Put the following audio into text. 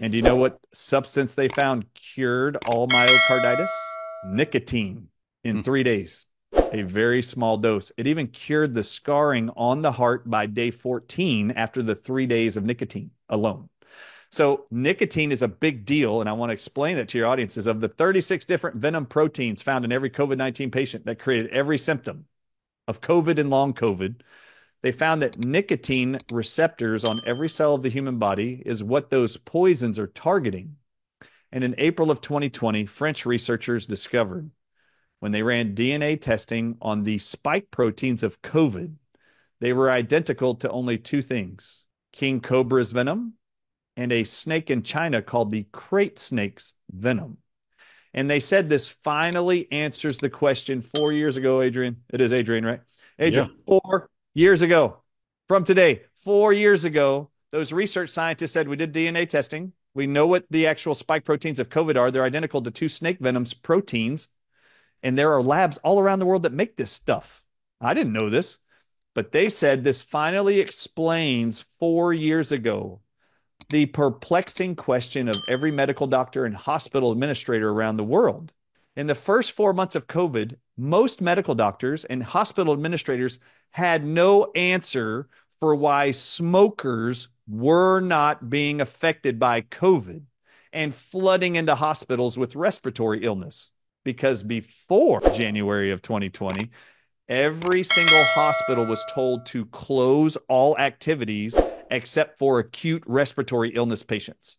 And do you know what substance they found cured all myocarditis? Nicotine in Hmm. three days, a very small dose. It even cured the scarring on the heart by day 14 after the three days of nicotine alone. So, nicotine is a big deal. And I want to explain it to your audiences. Of the 36 different venom proteins found in every COVID 19 patient that created every symptom of COVID and long COVID, they found that nicotine receptors on every cell of the human body is what those poisons are targeting. And in April of 2020, French researchers discovered when they ran DNA testing on the spike proteins of COVID, they were identical to only two things king cobra's venom and a snake in China called the krait snake's venom. And they said this finally answers the question four years ago, Adrian. It is Adrian, right? Adrian, four years ago from today, four years ago, those research scientists said we did DNA testing. We know what the actual spike proteins of COVID are. They're identical to two snake venoms proteins. And there are labs all around the world that make this stuff. I didn't know this, but they said this finally explains four years ago the perplexing question of every medical doctor and hospital administrator around the world. In the first four months of COVID, most medical doctors and hospital administrators had no answer for why smokers were not being affected by COVID and flooding into hospitals with respiratory illness. Because before January of 2020, every single hospital was told to close all activities except for acute respiratory illness patients.